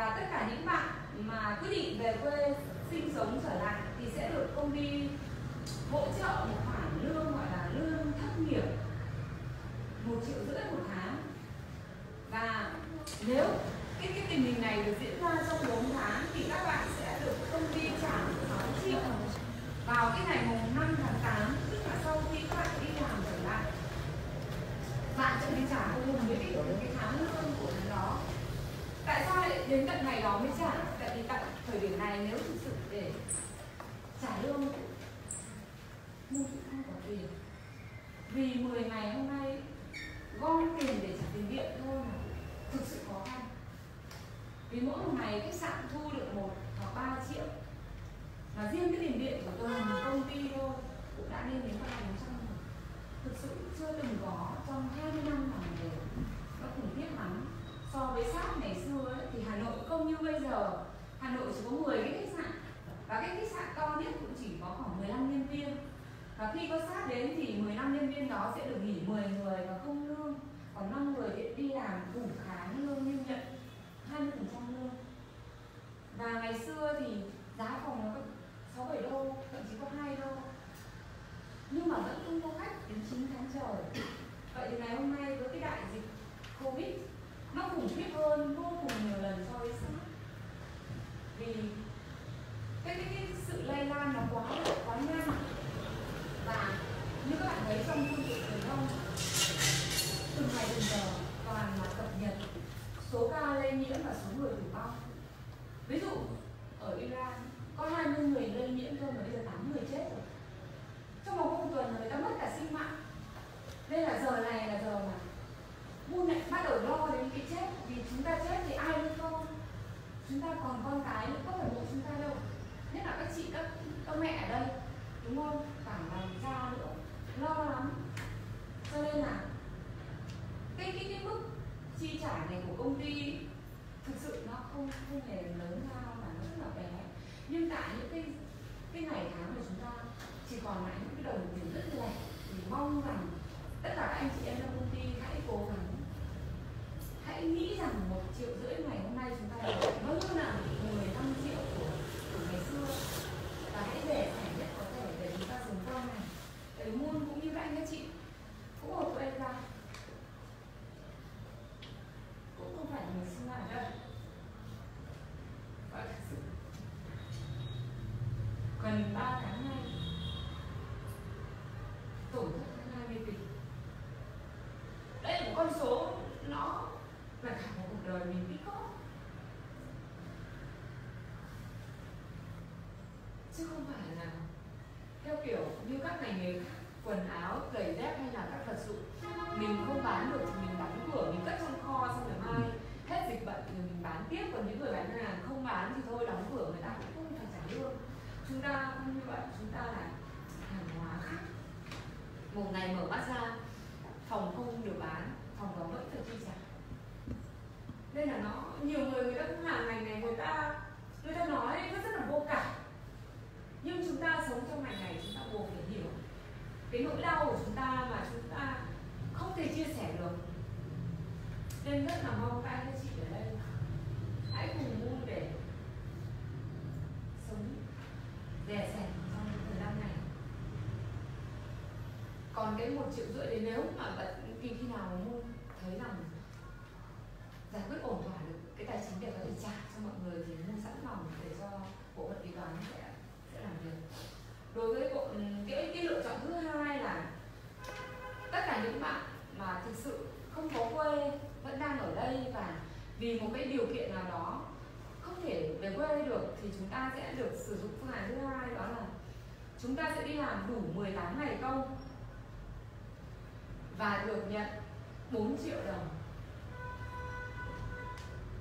và tất cả những bạn mà quyết định về quê sinh sống trở lại thì sẽ được công ty hỗ trợ một khoản lương gọi là lương thất nghiệp một triệu rưỡi một tháng. Và nếu cái, cái tình hình này được diễn ra trong 4 tháng thì các bạn sẽ được công ty trả 6 triệu vào cái ngày mùng 5 tháng 8 tức là sau đó mới trả tại vì tại thời điểm này nếu thực sự để trả lương, mua không có tiền. Vì 10 ngày hôm nay gom tiền để trả tiền điện thôi mà thực sự khó khăn. Vì mỗi một ngày khách sạn thu được một hoặc ba triệu. Và riêng cái tiền điện của tôi một công ty thôi, cũng đã lên đến ba bốn trăm rồi. Thực sự chưa từng có trong 20 năm làm nghề nó khủng khiếp lắm so với sát ngày xưa ấy, thì Hà Nội không như bây giờ Hà Nội chỉ có 10 cái khách sạn và cái khách sạn to nhất cũng chỉ có khoảng 15 nhân viên và khi có sát đến thì 15 nhân viên đó sẽ được nghỉ 10 người và không lương. Còn 5 người thì đi làm đủ tháng lương nhưng nhận 20% lương. Và ngày xưa thì giá phòng nó có 6 7 đô thậm chí có 2 đô nhưng mà vẫn không có khách đến 9 tháng trời vậy thì ngày hôm nay với cái đại dịch covid nó khủng khiếp hơn vô cùng nhiều lần so với SARS vì cái, cái, cái sự lây lan nó quá quá nhanh và như các bạn thấy trong phương tiện truyền thông từng ngày từng giờ toàn là cập nhật. Số ca lây nhiễm và số người tử vong. Ví dụ, ở Iran, có 20 người lây nhiễm thôi mà bây giờ 8 người chết rồi. Trong vòng một tuần là người ta mất cả sinh mạng. Nên là giờ này là giờ mà buôn lại bắt đầu lo đến cái chết. Vì chúng ta chết thì ai nuôi con? Chúng ta còn con cái nữa, có phải mỗi chúng ta đâu. Nhất là các chị, các các mẹ ở đây, đúng không? Cả làm cha nữa, lo lắm. Cho nên là cái cái cái mức chi trả này của công ty. Thực sự nó không không hề lớn lao mà nó rất là bé. Nhưng tại những cái cái ngày tháng mà chúng ta chỉ còn lại những cái đồng tiền rất lẻ thì mong rằng tất cả các anh chị em trong công ty hãy cố gắng. Hãy nghĩ rằng một triệu rưỡi ngày hôm nay chúng ta được nó như là 15 triệu của, của ngày xưa. Và hãy để rẻ nhất có thể để chúng ta dùng con này để mua muôn cũng như các anh các chị cũng ở quê ra cũng không phải là người sinh ra ở đây và thực sự gần 3 tháng nay tổn thất hơn 20 tỷ đây là một con số, nó là cả một cuộc đời mình tích góp chứ không phải là theo kiểu như các ngành nghề quần áo, giày dép hay là các vật dụng, mình không bán được thì mình đóng cửa mình cất trong kho xong rồi mai hết dịch bệnh thì mình bán tiếp còn những người bán hàng không bán thì thôi đóng cửa người ta cũng không phải trả lương chúng ta không như vậy chúng ta là hàng hóa khác một ngày mở mắt ra phòng không được bán, phòng đó vẫn phải chi trả. Nên là nó, nhiều người người ta cũng hàng ngành này, người ta người ta nói nó rất là vô cảm. Nhưng chúng ta sống trong ngành này, chúng ta buộc phải hiểu. Cái nỗi đau của chúng ta mà chúng ta không thể chia sẻ được. Nên rất là mong các anh các chị ở đây hãy cùng mua để sống đè sẻ trong thời gian này một triệu rưỡi đấy nếu mà bạn kỳ khi nào mua, thấy rằng giải quyết ổn thỏa được cái tài chính để có thể trả cho mọi người thì mua sẵn lòng để cho bộ phận kế toán sẽ sẽ làm việc. Đối với bộ ừ, cái cái lựa chọn thứ hai là tất cả những bạn mà thực sự không có quê, vẫn đang ở đây và vì một cái điều kiện nào đó không thể về quê được thì chúng ta sẽ được sử dụng phương án thứ hai, đó là chúng ta sẽ đi làm đủ 18 ngày công và được nhận 4 triệu đồng.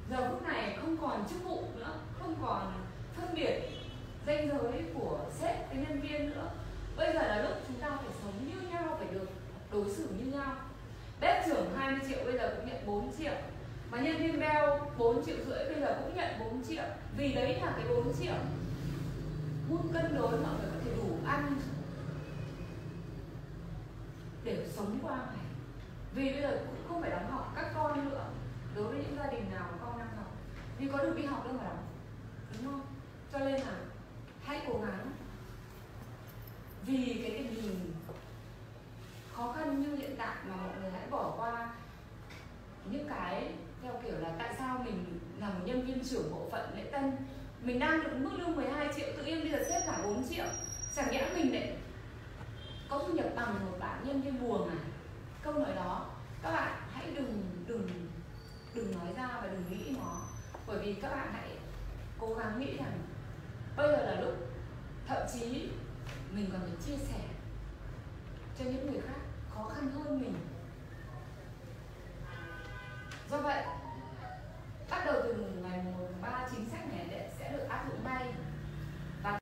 Giờ phút này không còn chức vụ nữa, không còn phân biệt danh giới của sếp với nhân viên nữa. Bây giờ là lúc chúng ta phải sống như nhau, phải được đối xử như nhau. Bếp trưởng 20 triệu bây giờ cũng nhận 4 triệu, mà nhân viên beo 4 triệu rưỡi bây giờ cũng nhận 4 triệu. Vì đấy là cái 4 triệu. Muốn cân đối, mọi người có thể đủ ăn để sống qua. Ngày vì bây giờ cũng không phải đóng học các con nữa. Đối với những gia đình nào con đang học vì có được đi học đâu mà đóng, đúng không? Cho nên là hãy hãy cố gắng. Vì cái tình hình khó khăn như hiện tại mà mọi người hãy bỏ qua, những cái theo kiểu là tại sao mình là một nhân viên trưởng bộ phận lễ tân, mình đang được mức lương 12 triệu, tự nhiên bây giờ xếp cả 4 triệu. Chẳng nhẽ mình lại có thu nhập bằng một bạn nhân viên buồn à câu nói đó, các bạn hãy đừng đừng đừng nói ra và đừng nghĩ nó. Bởi vì các bạn hãy cố gắng nghĩ rằng bây giờ là lúc, thậm chí mình còn phải chia sẻ